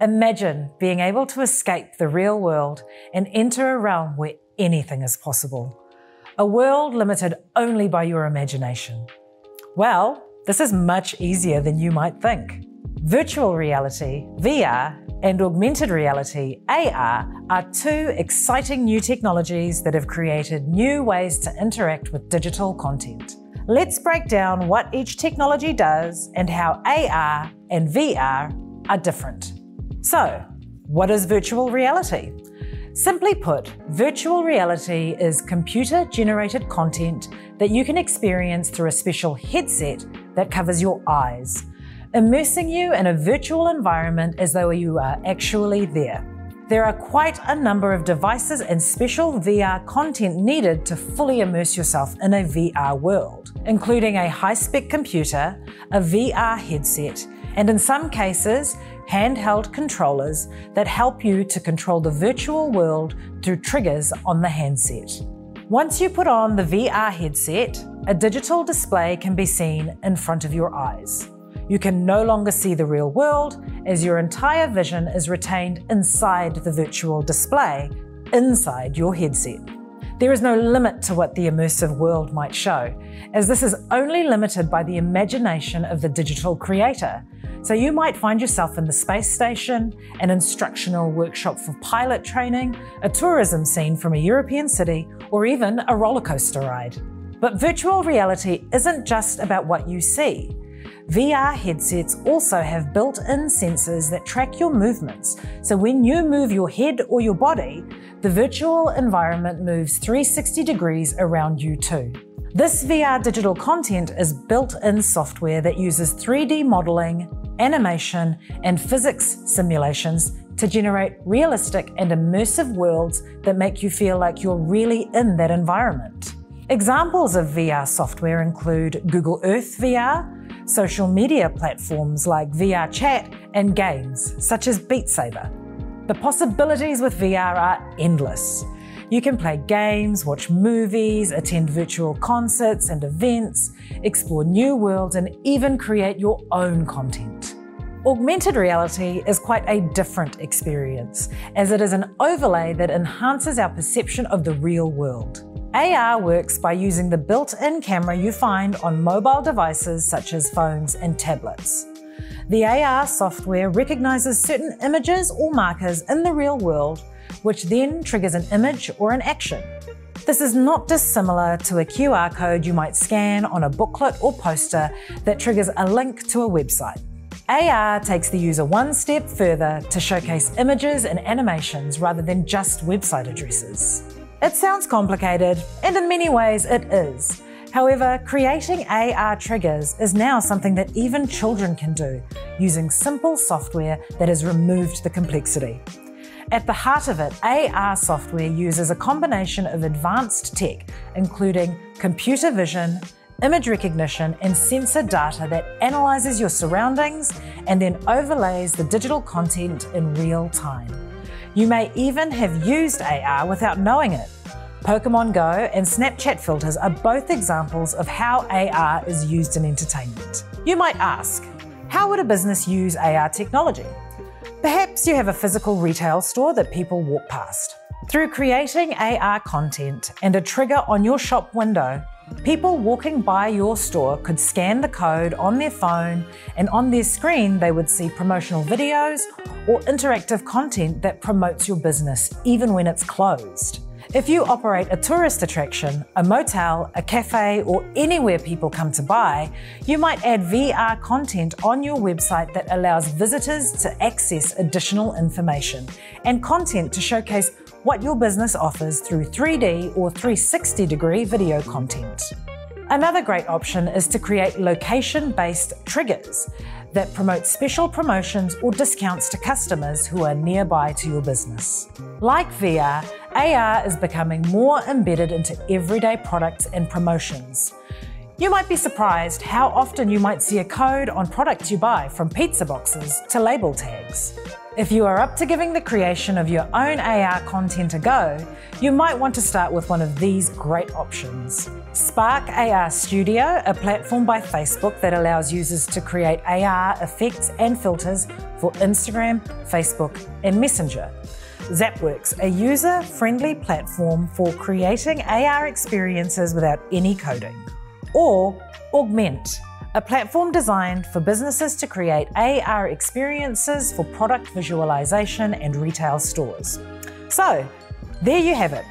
Imagine being able to escape the real world and enter a realm where anything is possible. A world limited only by your imagination. Well, this is much easier than you might think. Virtual reality, VR, and augmented reality, AR, are two exciting new technologies that have created new ways to interact with digital content. Let's break down what each technology does and how AR and VR are different. So, what is virtual reality? Simply put, virtual reality is computer generated content that you can experience through a special headset that covers your eyes, immersing you in a virtual environment as though you are actually there. There are quite a number of devices and special VR content needed to fully immerse yourself in a VR world, including a high spec computer, a VR headset, and in some cases, handheld controllers that help you to control the virtual world through triggers on the handset. Once you put on the VR headset, a digital display can be seen in front of your eyes. You can no longer see the real world as your entire vision is retained inside the virtual display, inside your headset. There is no limit to what the immersive world might show, as this is only limited by the imagination of the digital creator. So you might find yourself in the space station, an instructional workshop for pilot training, a tourism scene from a European city, or even a roller coaster ride. But virtual reality isn't just about what you see. VR headsets also have built in sensors that track your movements. So when you move your head or your body, the virtual environment moves 360 degrees around you too. This VR digital content is built in software that uses 3D modeling, animation, and physics simulations to generate realistic and immersive worlds that make you feel like you're really in that environment. Examples of VR software include Google Earth VR, social media platforms like VR Chat, and games such as Beat Saber. The possibilities with VR are endless. You can play games, watch movies, attend virtual concerts and events, explore new worlds, and even create your own content. Augmented reality is quite a different experience, as it is an overlay that enhances our perception of the real world. AR works by using the built in camera you find on mobile devices such as phones and tablets. The AR software recognizes certain images or markers in the real world, which then triggers an image or an action. This is not dissimilar to a QR code you might scan on a booklet or poster that triggers a link to a website. AR takes the user one step further to showcase images and animations rather than just website addresses. It sounds complicated, and in many ways it is. However, creating AR triggers is now something that even children can do using simple software that has removed the complexity. At the heart of it, AR software uses a combination of advanced tech, including computer vision, image recognition, and sensor data that analyzes your surroundings and then overlays the digital content in real time. You may even have used AR without knowing it. Pokemon Go and Snapchat filters are both examples of how AR is used in entertainment. You might ask, how would a business use AR technology? Perhaps you have a physical retail store that people walk past. Through creating AR content and a trigger on your shop window, people walking by your store could scan the code on their phone, and on their screen, they would see promotional videos or interactive content that promotes your business even when it's closed. If you operate a tourist attraction, a motel, a cafe, or anywhere people come to buy, you might add VR content on your website that allows visitors to access additional information and content to showcase what your business offers through 3D or 360 degree video content. Another great option is to create location based triggers that promote special promotions or discounts to customers who are nearby to your business. Like VR, AR is becoming more embedded into everyday products and promotions. You might be surprised how often you might see a code on products you buy, from pizza boxes to label tags. If you are up to giving the creation of your own AR content a go, you might want to start with one of these great options. Spark AR Studio, a platform by Facebook that allows users to create AR effects and filters for Instagram, Facebook, and Messenger. Zapworks, a user friendly platform for creating AR experiences without any coding. Or Augment, a platform designed for businesses to create AR experiences for product visualization and retail stores. So, there you have it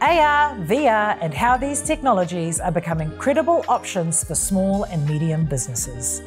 AR, VR, and how these technologies are becoming credible options for small and medium businesses.